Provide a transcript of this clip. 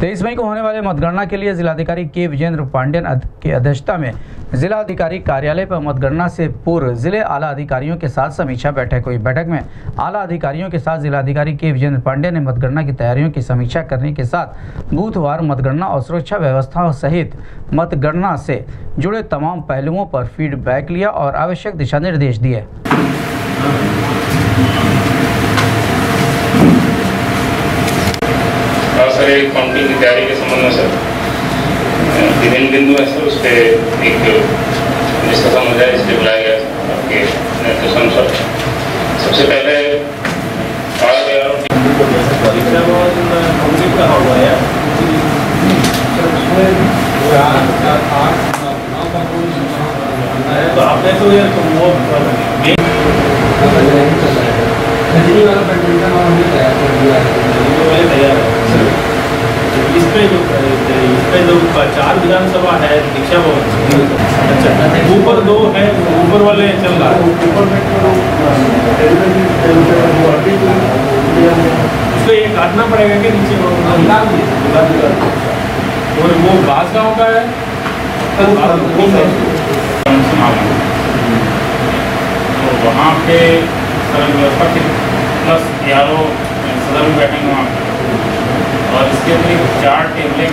तेईस मई को होने वाले मतगणना के लिए जिलाधिकारी के विजेंद्र पांडेन की अध्यक्षता में जिलाधिकारी कार्यालय पर मतगणना से पूर्व ज़िले आला अधिकारियों के साथ समीक्षा बैठक हुई। बैठक में आला अधिकारियों के साथ जिलाधिकारी के विजेंद्र पांडे ने मतगणना की तैयारियों की समीक्षा करने के साथ बूथवार मतगणना और सुरक्षा व्यवस्था सहित मतगणना से जुड़े तमाम पहलुओं पर फीडबैक लिया और आवश्यक दिशा निर्देश दिए। सर काउंटिंग की तैयारी के संबंध में सर। विभिन्न बिंदु है सर उस पर एक डिस्कशन हो जाए इसलिए बुलाया गया आपके निर्देश अनुसार सबसे पहले कहा गया परीक्षा कंप्लीट कहा तो आपने तो ये तो वो मेन खजनी वाला बैडमिंटन और हमने तैयार कर दिया है तो मैं तैयार है इस पे जो इस पे जो चार विधानसभा है दीक्षा भवन अच्छा ऊपर दो है ऊपर वाले चल रहा है ऊपर उसको ये काटना पड़ेगा कि नीचे और वो बास गाँव का है। तो वहाँ पे सड़क व्यवस्था प्लस यारो सदर में बैठेंगे वहाँ पे। और इसके लिए चार टेबलें